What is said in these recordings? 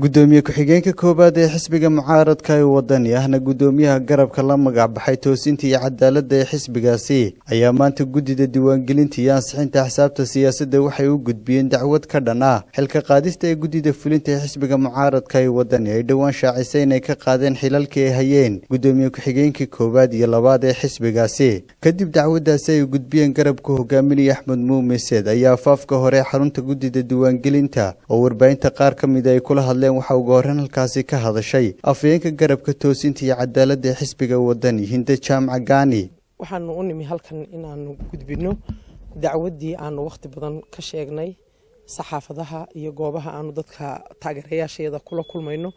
gudoomiye ku-xigeenka koowaad ee xisbiga mucaaradka ee wadani ahna gudoomiyaha garabka la magac baxay toosinta iyo cadaaladda ee xisbigaasi ayaa maanta guddida diiwaangelinta iyo ansixinta xisaabta siyaasadda waxay u gudbiyeen dacwad ka dhan ah. Xilka qaadista ee guddida fulinta ee xisbiga mucaaradka ee wadani ay dhowaan shaacisay inay ka qaadeen xilalkii ay hayeen gudoomiye ku-xigeenkii koowaad iyo labaad ee xisbigaasi. Kadib dacwaddaasi ay gudbiyeen garabka hogaaminaya axmed muumiseed ayaa afaafka hore xarunta guddida diiwaangelinta oo warbaahinta qaar ka mida ay kula hadleen waxaa ugu horreyn halkaasi ka hadashay afhayeenka garabka toosinta iyo cadaaladda ee xisbiga wadani hinde jaamac gaani waxaanu u nimi halkan inaanu gudbinno dacwaddii aanu wakhti badan ka sheegnay saxaafadaha iyo goobaha aanu dadka taageerayaashayada kula kulmayno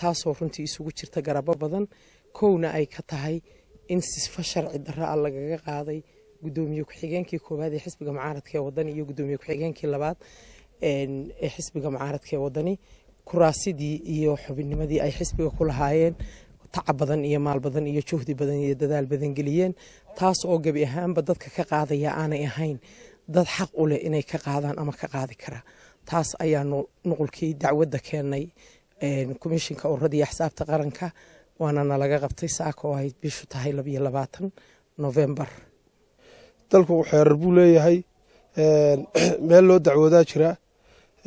taasoo runtii isugu jirta garabo badan. Kowna ay ka tahay in sifa sharci darra a lagaga qaaday gudoomiye ku-xigeenkii koowaad ee xisbiga mucaaradka ee wadani iyo gudoomiye ku-xigeenkii labaad ee xisbiga mucaaradka ee wadani kuraasidii iyo xubinnimadii ay xisbiga ku lahaayeen tacab badan iyo maal badan iyo juhdi badan iyo dadaal badan geliyeen taas oo gebi ahaanba dadka ka qaadaya aanay ahayn dad xaq u leh inay ka qaadaan ama ka qaadi kara. Taas ayaanu nuqulkii dacwadda keennay komishinka ururada iyo qaranka waana nalaga qabtay saaka oo ay bishu tahay labiyo labaatan novembar dalku xeerar buu leeyahay meel loo dacwoodaa jira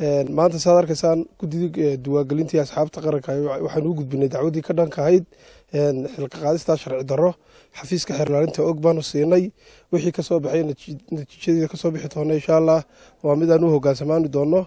maanta saad arkaysaan guddidii diiwaangelintii asxaabta qaranka waxaanu u gudbinay dacwaddii ka dhanka ahayd xilka qaadistaa sharci darro xafiiska xeerlaalinta og baanu siinay wixii ka soo baxay natiijadeeda ka soo bixi doona insha allah waa mid aan u hogaansamaani doono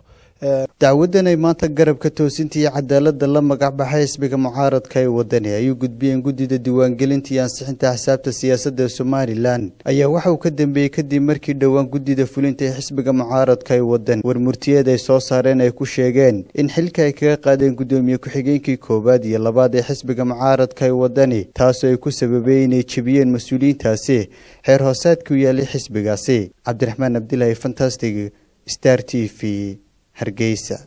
dacwaddan ay maanta garabka toosinta iyo cadaaladda la magac baxay xisbiga mucaaradka ee wadani ayuu gudbiyeen guddida diiwaangelinta iyo ansixinta xisaabta siyaasadda somalilan ayaa waxa uu ka dambeeyey kadib markii dhowaan guddida fulinta ee xisbiga mucaaradka ee wadani war murtiyeed ay soo saareen ay ku sheegeen in xilka ay kaga qaadeen guddoomiye ku-xigeenkii koowaad iyo labaad ee xisbiga mucaaradka ee wadani taasoo ay ku sababeen inay jebiyeen mas'uuliyiintaasi xeer hoosaadkii u yaalay xisbigaasi. Cabdiraxmaan abdilaahi fantastig star t v hargeysa